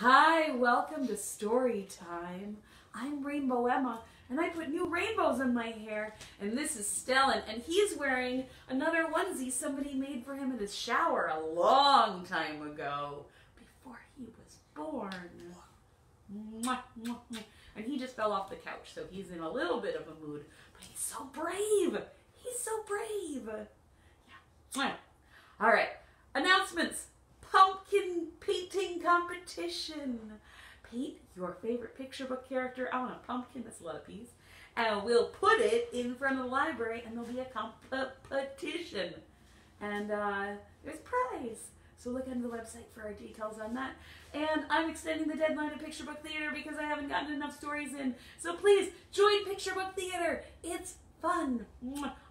Hi, welcome to Story Time. I'm Rainbow Emma, and I put new rainbows in my hair. And this is Stellan, and he's wearing another onesie somebody made for him in his shower a long time ago, before he was born. And he just fell off the couch, so he's in a little bit of a mood. But he's so brave. He's so brave. Yeah. All right. Announcements. Pumpkin painting competition. Paint your favorite picture book character on a pumpkin. That's a lot of peas. And we'll put it in front of the library, and there'll be a competition. And uh, there's prize. So look on the website for our details on that. And I'm extending the deadline of Picture Book Theater because I haven't gotten enough stories in. So please join Picture Book Theater. It's fun.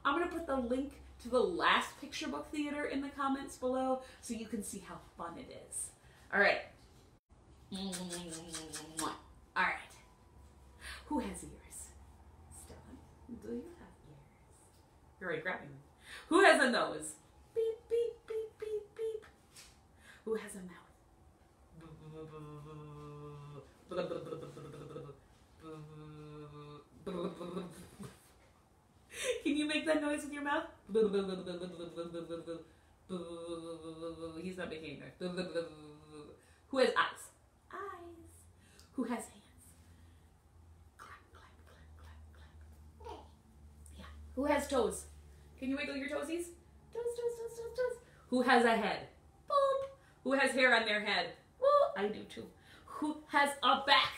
I'm going to put the link to the last Picture Book Theater in the comments below so you can see how fun it is. All right. All right. Who has ears? Stellan, do you have ears? You're already grabbing them. Who has a nose? Beep, beep, beep, beep, beep. Who has a mouth? Can you make that noise with your mouth? He's not making. Who has eyes? Eyes. Who has hands? Clap, clap, clap, clap, clap. Yeah. Who has toes? Can you wiggle your toesies? Toes, toes, toes, toes, toes. Who has a head? Boop. Who has hair on their head? Woo. I do too. Who has a back?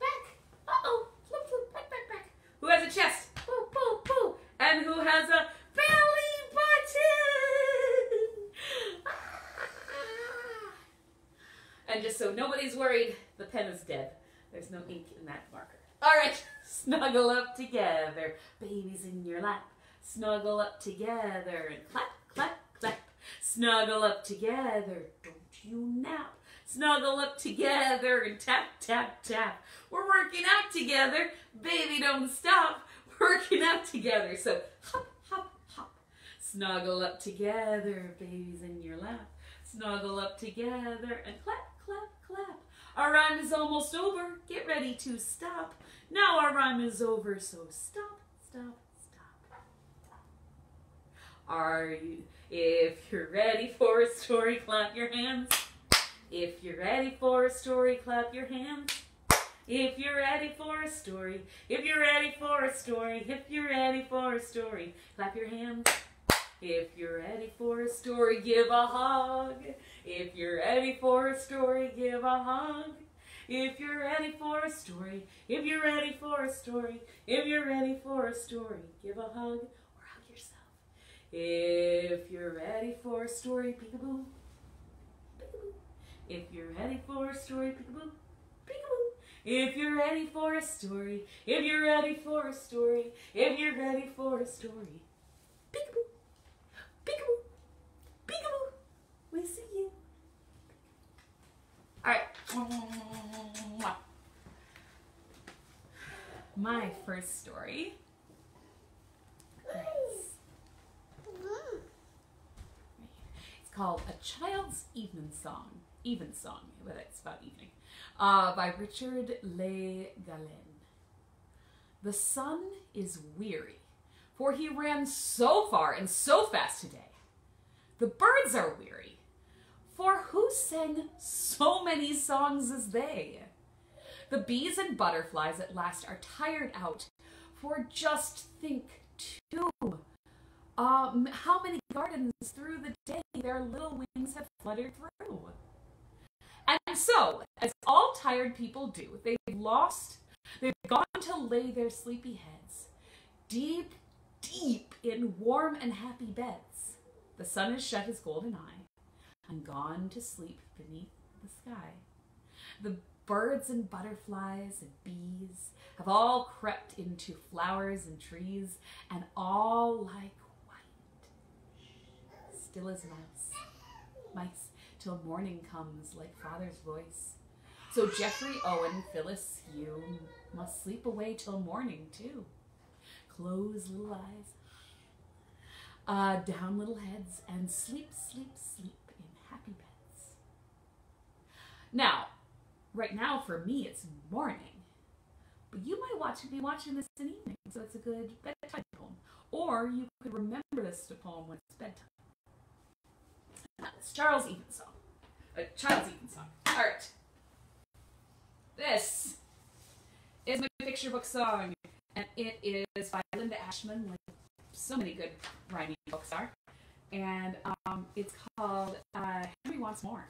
Back. Uh-oh. Flip, flip, back, back, back. Who has a chest? And who has a belly button? And just so nobody's worried, the pen is dead. There's no ink in that marker. All right, snuggle up together, babies in your lap. Snuggle up together and clap, clap, clap. Snuggle up together, don't you nap. Snuggle up together and tap, tap, tap. We're working out together, baby, don't stop. Working out together, so hop, hop, hop. Snuggle up together, babies in your lap. Snuggle up together and clap, clap, clap. Our rhyme is almost over. Get ready to stop. Now our rhyme is over, so stop, stop, stop. Are you, if you're ready for a story, clap your hands. If you're ready for a story, clap your hands. If you're ready for a story, if you're ready for a story, if you're ready for a story, clap your hands. If you're ready for a story, give a hug. If you're ready for a story, give a hug. If you're ready for a story, if you're ready for a story, if you're ready for a story, give a hug or hug yourself. If you're ready for a story, peekaboo. Peekaboo. If you're ready for a story, peekaboo. Peekaboo. If you're ready for a story, if you're ready for a story, if you're ready for a story, peekaboo. Peekaboo. Peekaboo. We see you. All right. My first story. It's called A Child's Evening Song. Even Song, but it's about evening. Uh, by Richard Le Gallienne. The sun is weary, for he ran so far and so fast today. The birds are weary, for who sang so many songs as they? The bees and butterflies at last are tired out, for just think, too, um, how many gardens through the day their little wings have fluttered through. And so, as all tired people do, they've lost, they've gone to lay their sleepy heads deep, deep in warm and happy beds. The sun has shut his golden eye and gone to sleep beneath the sky. The birds and butterflies and bees have all crept into flowers and trees and all lie quiet, still as mouse, mice, till morning comes like father's voice. So Jeffrey Owen, Phyllis Hume must sleep away till morning too. Close little eyes, uh, down little heads, and sleep, sleep, sleep in happy beds. Now, right now for me it's morning, but you might watch be watching this in evening, so it's a good bedtime poem. Or you could remember this poem when it's bedtime. That's that was Charles Evensong. Uh, Charles Evensong. All right. This is my picture book song, and it is by Linda Ashman, like so many good rhyming books are. And um, it's called uh, Henry Wants More.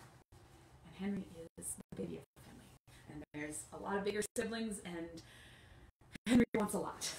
And Henry is the baby of the family. And there's a lot of bigger siblings, and Henry wants a lot.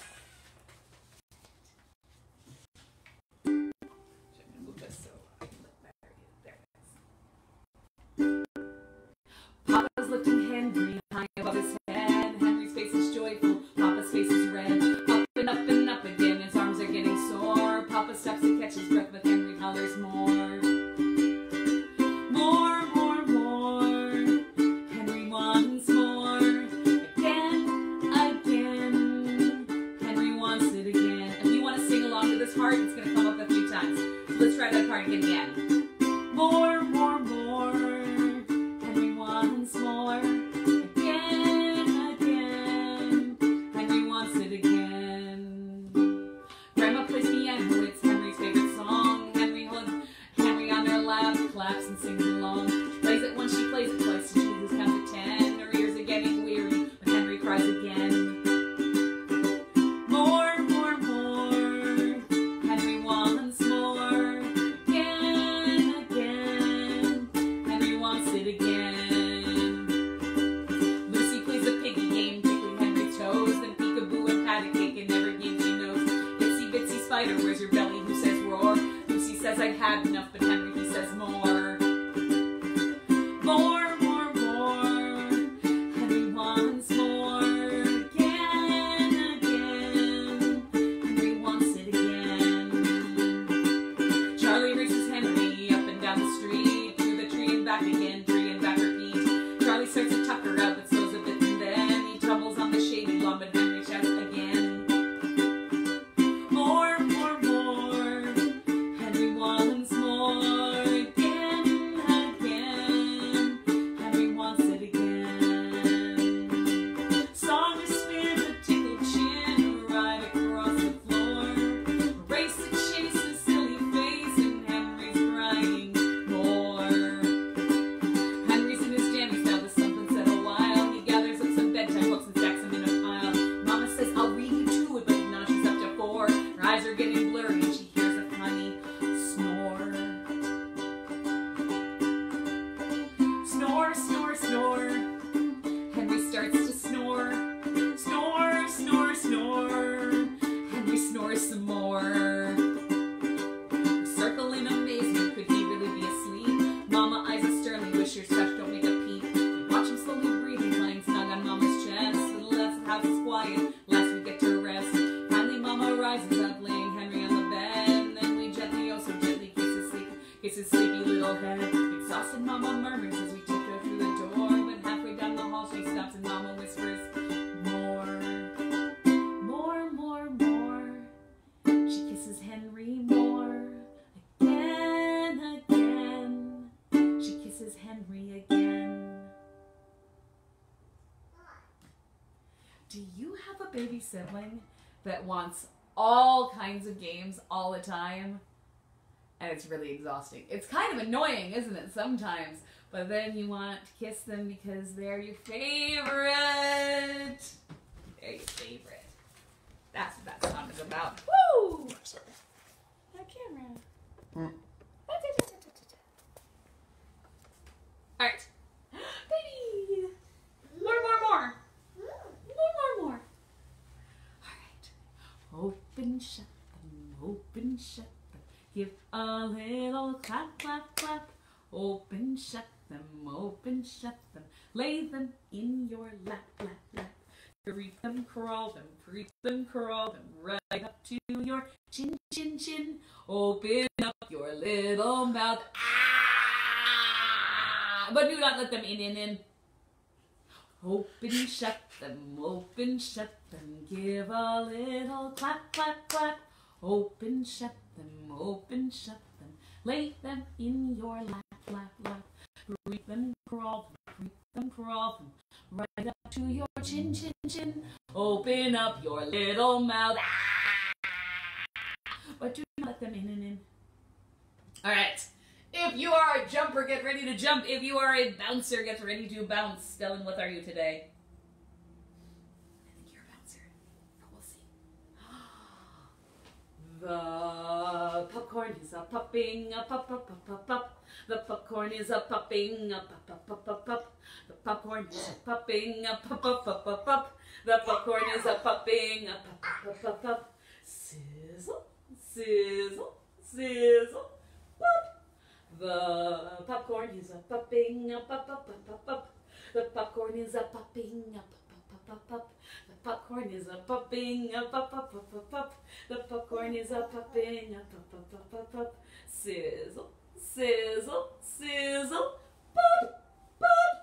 baby sibling that wants all kinds of games all the time. And it's really exhausting. It's kind of annoying, isn't it, sometimes? But then you want to kiss them because they're your favorite. They're your favorite. That's what that song is about. Woo! Sorry. That camera. Mm. open, shut them, open, shut them. Give a little clap, clap, clap. Open, shut them, open, shut them. Lay them in your lap, lap, lap. Creep them, crawl them, creep them, crawl them, right up to your chin, chin, chin. Open up your little mouth. Ah! But do not let them in, in, in. Open, shut them, open, shut them, give a little clap, clap, clap. Open, shut them, open, shut them, lay them in your lap, lap, lap. Creep them, crawl them, creep them, crawl them, right up to your chin, chin, chin. Open up your little mouth. Ah! But do not let them in and in. All right. If you are a jumper, get ready to jump. If you are a bouncer, get ready to bounce. Dylan, what are you today? I think you're a bouncer. But we'll see. The popcorn is a popping, a pop, pop, pop, pop, pop. The popcorn is a popping, a pop, pop, pop, pop, pop. The popcorn is a popping, a pop, pop, pop, pop, pop. The popcorn is a popping, a pop, pop, pop, pop, pop. Sizzle, sizzle, sizzle, pop. The popcorn is a popping, a pop, pop, pop, pop, pop. The popcorn is a popping, pop, pop, pop, pop, pop. The popcorn is a popping, a pop, pop, pop, pop, pop. The popcorn is a popping, a pop, pop, pop, pop, pop. Sizzle, sizzle, sizzle, pop, pop.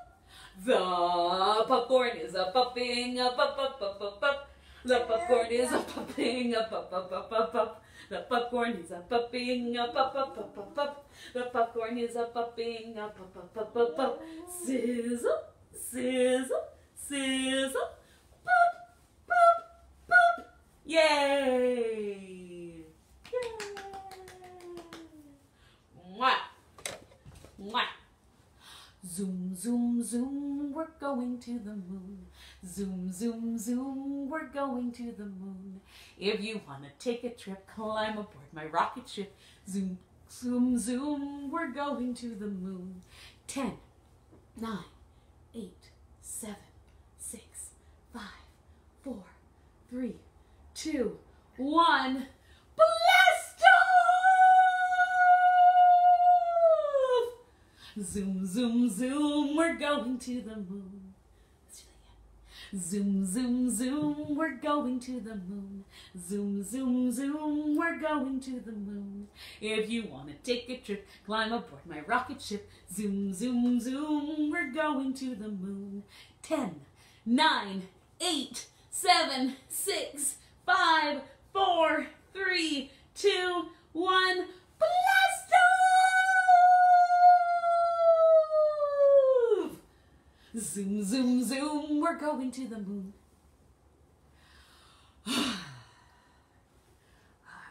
The popcorn is a popping, a pop, pop, pop, pop, pop. The popcorn is a popping, a pop, pop, pop, pop, pop. The popcorn is a popping, a pop, pop, pop, pop, pop. The popcorn is a popping, a pop, pop, pop, pop, pop. Sizzle, sizzle, sizzle, pop, pop, pop. Yay! Yay! Mwah! Mwah! Zoom, zoom, zoom, we're going to the moon. Zoom, zoom, zoom, we're going to the moon. If you want to take a trip, climb aboard my rocket ship. Zoom, zoom, zoom, we're going to the moon. Ten, nine, eight, seven, six, five, four, three, two, one. Blast off! Zoom, zoom, zoom, we're going to the moon. Let's do that again. Zoom, zoom, zoom, we're going to the moon. Zoom, zoom, zoom, we're going to the moon. If you want to take a trip, climb aboard my rocket ship. Zoom, zoom, zoom, we're going to the moon. Ten, nine, eight, seven, six, five, four, three, two, one. Zoom, zoom, zoom, we're going to the moon.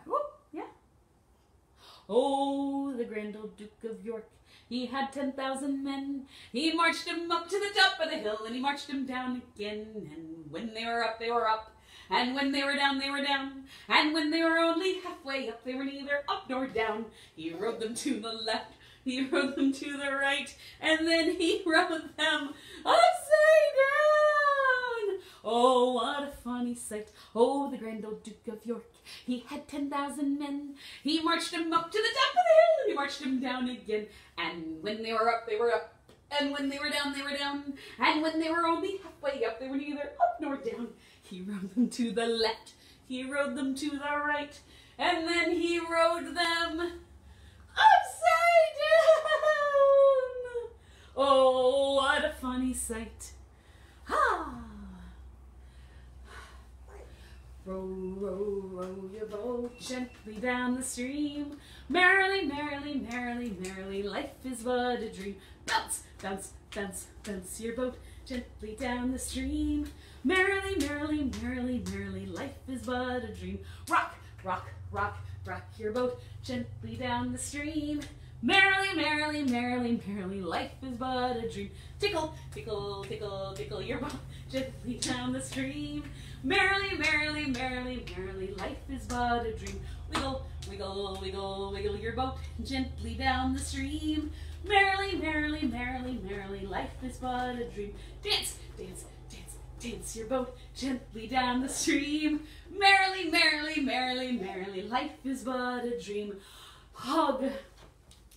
Whoop, yeah. Oh, the grand old Duke of York, he had 10,000 men. He marched them up to the top of the hill and he marched them down again. And when they were up, they were up. And when they were down, they were down. And when they were only halfway up, they were neither up nor down. He rode them to the left, he rode them to the right, and then he rode them upside down. Oh, what a funny sight. Oh, the grand old Duke of York. He had 10,000 men. He marched them up to the top of the hill, and he marched them down again. And when they were up, they were up. And when they were down, they were down. And when they were only halfway up, they were neither up nor down. He rode them to the left. He rode them to the right. And then he rode them upside down. Oh, what a funny sight. Ha! Row, row, row your boat gently down the stream. Merrily, merrily, merrily, merrily, life is but a dream. Bounce, bounce, bounce, bounce your boat gently down the stream. Merrily, merrily, merrily, merrily, life is but a dream. Rock, rock, rock, rock your boat gently down the stream. Merrily, merrily, merrily, merrily, life is but a dream. Tickle, tickle, tickle, tickle your boat gently down the stream. Merrily, merrily, merrily, merrily, life is but a dream. Wiggle, wiggle, wiggle, wiggle your boat gently down the stream. Merrily, merrily, merrily, merrily, life is but a dream. Dance, dance, dance, dance your boat gently down the stream. Merrily, merrily, merrily, merrily, life is but a dream. Hug,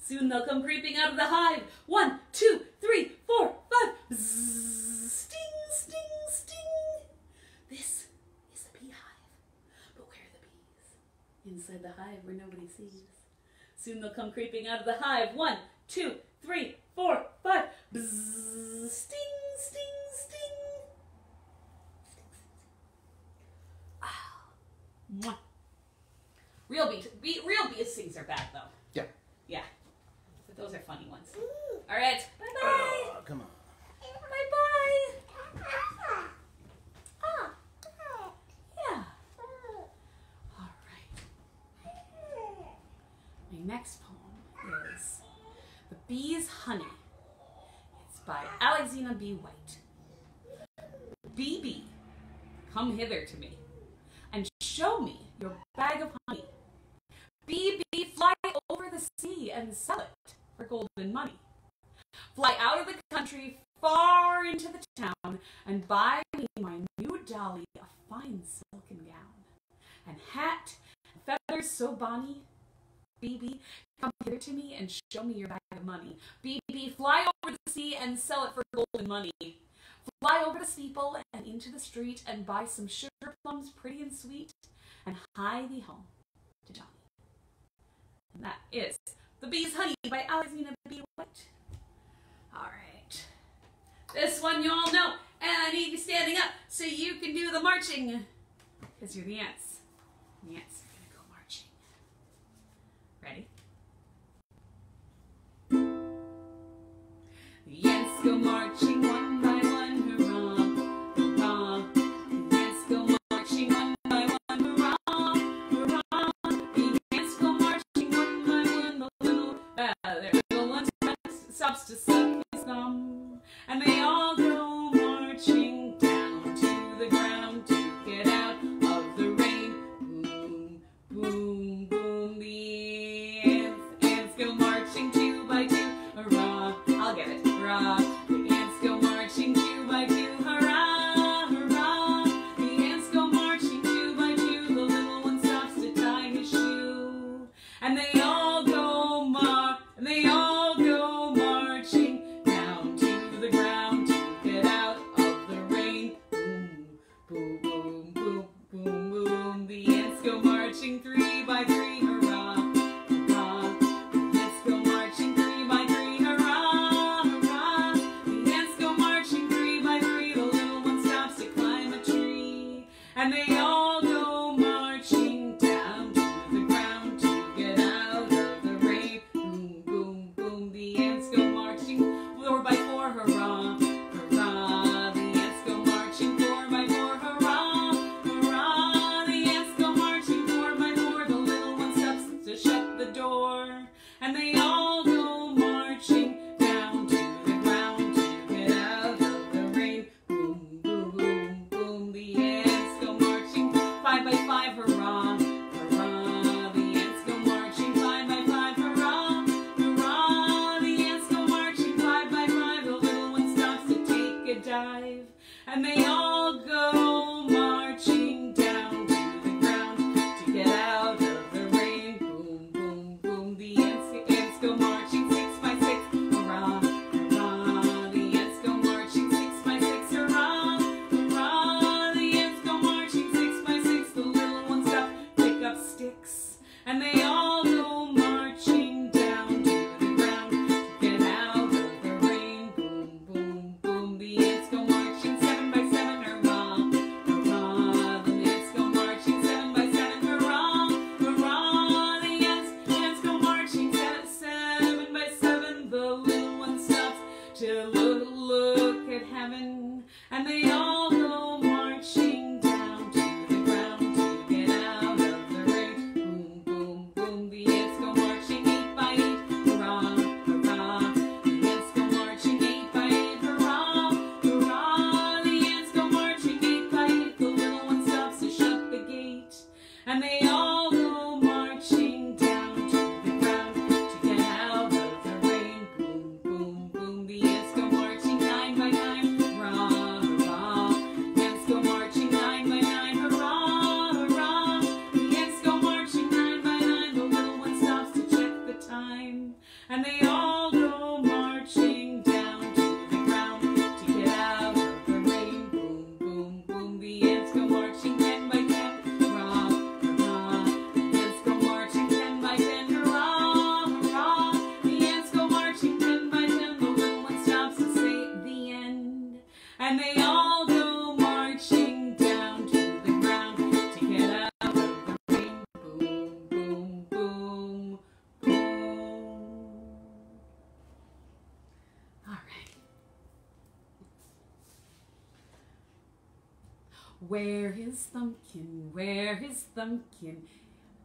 Soon they'll come creeping out of the hive. One, two, three, four, five. Bzzz, sting, sting, sting. This is the beehive. But where are the bees? Inside the hive where nobody sees. Soon they'll come creeping out of the hive. One, two, three, four, five. Bzzz, sting, sting, sting. Ah. Mwah. Real bees. bee, real bees' stings are bad though. Bonnie, BB, come here to me and show me your bag of money. BB, fly over the sea and sell it for golden money. Fly over the steeple and into the street and buy some sugar plums pretty and sweet and hie thee home to Johnny. And that is The Bee's Honey by Alexina B. White. All right. This one you all know, and I need you standing up so you can do the marching because you're the ants. The ants. Yes, go marching one. Thumbkin?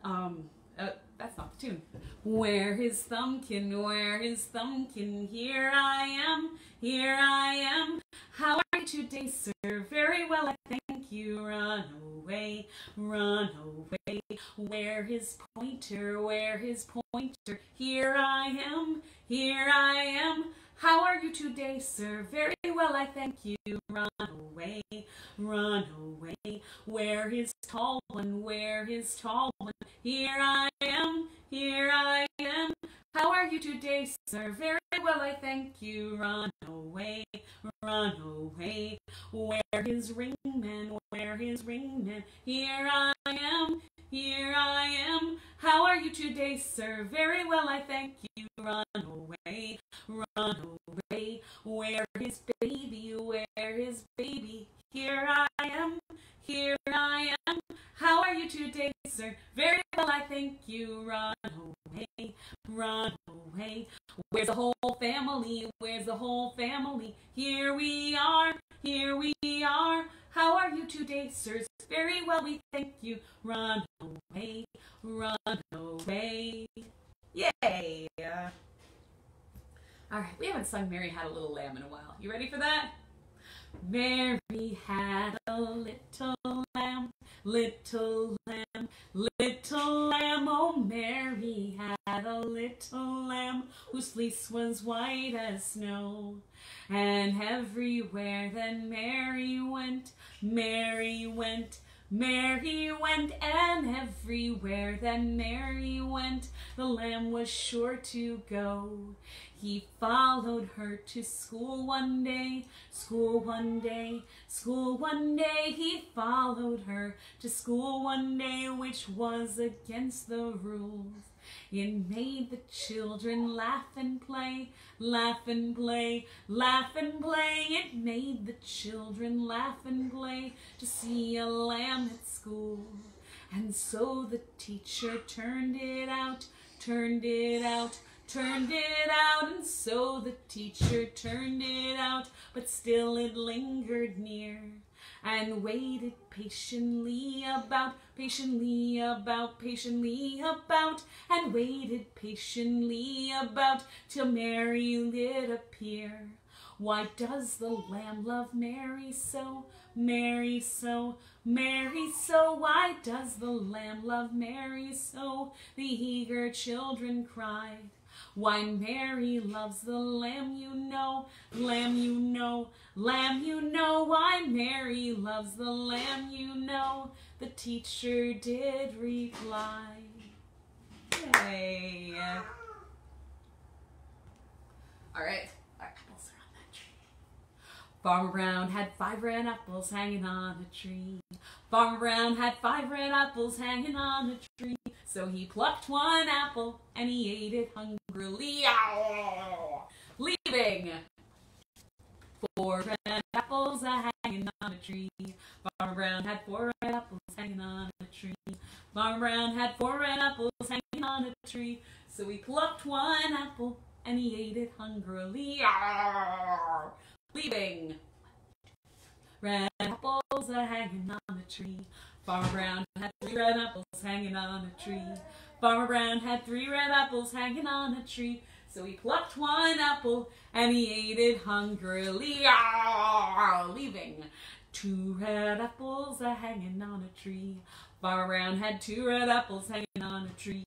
Um, uh, that's not the tune. Where is Thumbkin? Where is Thumbkin? Here I am, here I am. How are you today, sir? Very well, I thank you. Run away, run away. Where is Pointer? Where is Pointer? Here I am, here I am. How are you today, sir? Very well, I thank you. Run away, run away. Where is tall one? Where is tall one? Here I am, here I am. How are you today, sir? Very well, I thank you. Run away, run away. Where is Ringman? Where is Ringman? Here I am, here I am. How are you today, sir? Very well, I thank you. Run away, run away. Where is baby? Where is baby? Here I am, here I am. How are you today, sir? Very well, I thank you. Run away, run away. Where's the whole family? Where's the whole family? Here we are, here we are. How are you today, sirs? Very well, we thank you. Run away, run away. Yay! All right, we haven't sung Mary Had a Little Lamb in a while. You ready for that? Mary had a little lamb, little lamb, little lamb. Oh, Mary had a little lamb whose fleece was white as snow. And everywhere then Mary went, Mary went, Mary went, and everywhere that Mary went, the lamb was sure to go. He followed her to school one day, school one day, school one day. He followed her to school one day, which was against the rules. It made the children laugh and play, laugh and play, laugh and play. It made the children laugh and play to see a lamb at school. And so the teacher turned it out, turned it out, turned it out, and so the teacher turned it out, but still it lingered near and waited patiently about, patiently about, patiently about, and waited patiently about till Mary did appear. Why does the lamb love Mary so, Mary so, Mary so? Why does the lamb love Mary so? The eager children cried. Why Mary loves the lamb, you know, lamb, you know, lamb, you know. Why Mary loves the lamb, you know. The teacher did reply. Yay. All right, our apples are on that tree. Farmer Brown had five red apples hanging on a tree. Farmer Brown had five red apples hanging on a tree. So he plucked one apple and he ate it hungrily, leaving four red apples hanging on a tree. Farmer Brown had four red apples hanging on a tree. Farmer Brown had four red apples hanging on a tree. So he plucked one apple and he ate it hungrily, leaving red apples are hanging on a tree. Farmer Brown had three red apples hanging on a tree. Farmer Brown had three red apples hanging on a tree. So he plucked one apple and he ate it hungrily, ah, leaving two red apples are hanging on a tree. Farmer Brown had two red apples hanging on a tree.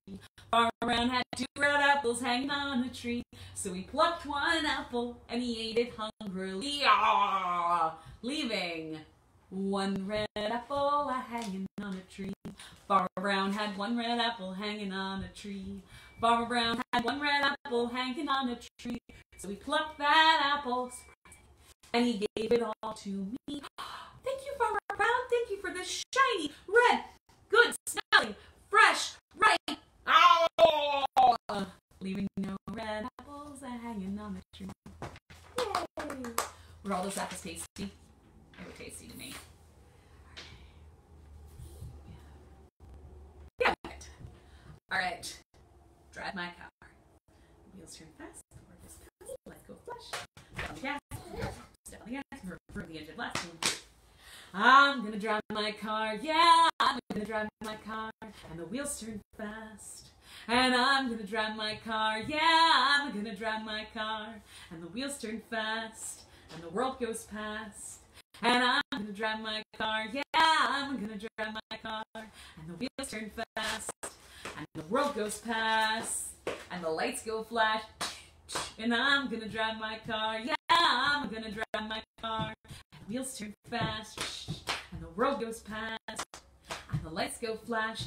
Farmer Brown had two red apples hanging on a tree. So he plucked one apple and he ate it hungrily, leaving one red apple hanging on a tree. Farmer Brown had one red apple hanging on a tree. Farmer Brown had one red apple hanging on a tree. So he plucked that apple and he gave it all to me. Thank you, Farmer Brown. Thank you for this shiny, red, good smelling, fresh, ripe. Oh! Leaving no red apples hanging on the tree. Were all those apples tasty? tasty to me. Yeah. All right. Drive my car. Wheels turn fast. Forward is fast. Let's go flush. Step on the gas. Step on the gas. The engine blast. I'm gonna drive my car. Yeah, I'm gonna drive my car. And the wheels turn fast. I'm gonna drive my car. Yeah, I'm gonna drive my car. And the wheels turn fast. And the world goes past. And I'm gonna drive my car. Yeah, I'm gonna drive my car. And the wheels turn fast. And the world goes past. And the lights go flash. And I'm gonna drive my car. Yeah, I'm gonna drive my car. And the wheels turn fast. And the world goes past. And the lights go flash.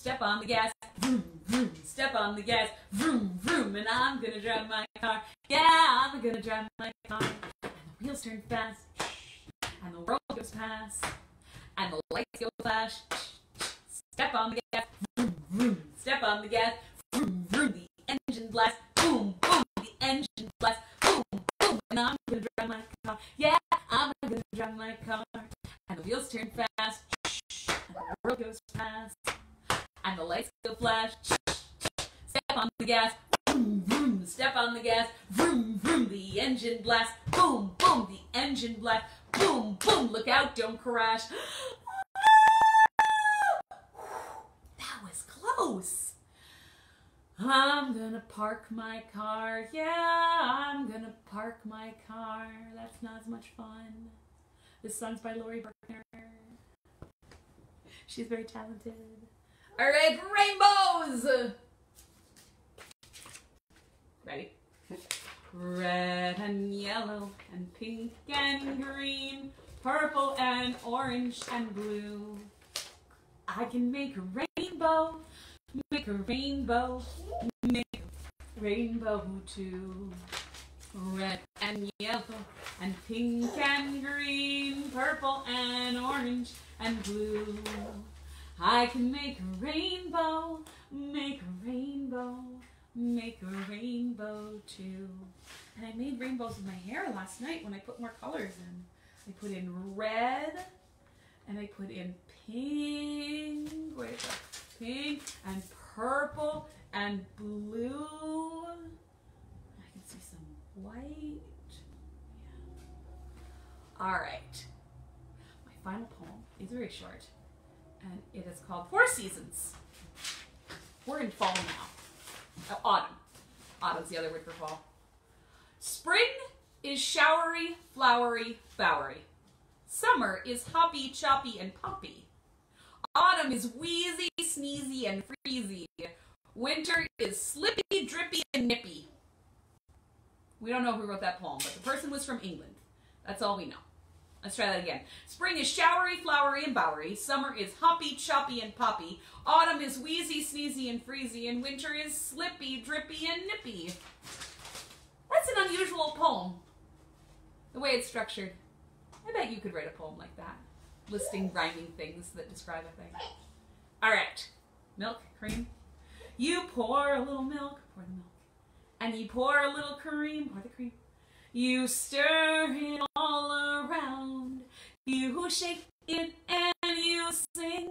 Step on the gas. Vroom, vroom. Step on the gas. Vroom, vroom. And I'm gonna drive my car. Yeah, I'm gonna drive my car. And the wheels turn fast. And the world goes past. And the lights go flash. Step on the gas. Vroom, vroom. Step on the gas. Vroom, vroom. The engine blast. Boom, boom. The engine blast. Boom, boom. And I'm gonna drive my car. Yeah, I'm gonna drive my car. And the wheels turn fast. And the world goes past. And the lights go flash. Step on the gas. Vroom, vroom. Step on the gas. Vroom, vroom. The engine blast. Boom, boom. The engine blast. Boom, boom. Look out. Don't crash. That was close. I'm gonna park my car. Yeah, I'm gonna park my car. That's not as much fun. This song's by Laurie Berkner. She's very talented. All right, rainbows. Ready? Red and yellow and pink and green, purple and orange and blue. I can make a rainbow, make a rainbow, make a rainbow too. Red and yellow and pink and green, purple and orange and blue. I can make a rainbow, make a rainbow, make a rainbow too. And I made rainbows with my hair last night when I put more colors in. I put in red and I put in pink, wait, pink and purple and blue. I can see some white. Yeah. All right. My final poem is very short and it is called Four Seasons. We're in fall now. Oh, autumn. Autumn's the other word for fall. Spring is showery, flowery, bowery. Summer is hoppy, choppy, and poppy. Autumn is wheezy, sneezy, and freezy. Winter is slippy, drippy, and nippy. We don't know who wrote that poem, but the person was from England. That's all we know. Let's try that again. Spring is showery, flowery, and bowery. Summer is hoppy, choppy, and poppy. Autumn is wheezy, sneezy, and freezy. And winter is slippy, drippy, and nippy. That's an unusual poem. The way it's structured. I bet you could write a poem like that. Listing rhyming things that describe a thing. All right. Milk, cream. You pour a little milk, pour the milk. And you pour a little cream, pour the cream. You stir it all around. You who shake it and you sing.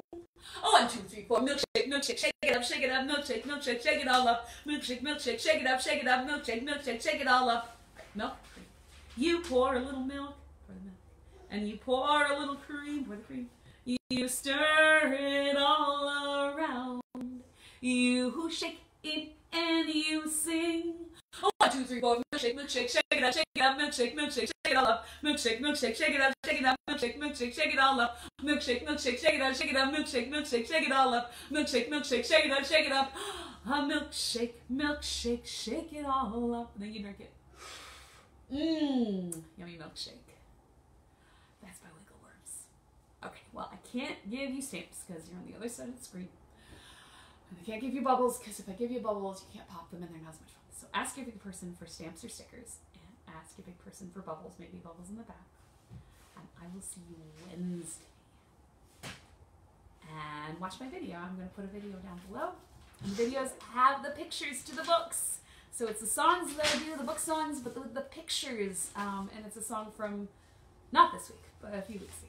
Oh, one, two, three, four. Milkshake, milkshake, shake it up, shake it up, milkshake, milkshake, shake it all up. Milkshake, milkshake, shake it up, shake it up, milkshake, milkshake, shake it all up. Milk. You pour a little milk, pour the milk. And you pour a little cream, pour the cream. You stir it all around. You who shake it and you sing. Oh, one, two, three, four. Milkshake, milkshake, shake it up, shake it up, milkshake, milkshake, shake it all up. Milkshake, milkshake, shake it up, shake it up, milkshake, milkshake, shake it all up. Milkshake, milkshake, shake it up, shake it up, milkshake, milkshake, shake it all up. Milkshake, milkshake, shake it up, shake it up. A milkshake, milkshake, shake it all up. Then you drink it. Mmm, yummy milkshake. That's by Wiggle Worms. Okay, well, I can't give you stamps because you're on the other side of the screen. And I can't give you bubbles because if I give you bubbles, you can't pop them and they're not as much fun. So ask your big person for stamps or stickers, and ask your big person for bubbles, maybe bubbles in the back. And I will see you Wednesday. And watch my video. I'm going to put a video down below. And the videos have the pictures to the books. So it's the songs that I do, the book songs, but the, the pictures. Um, and it's a song from Not this week, but a few weeks ago.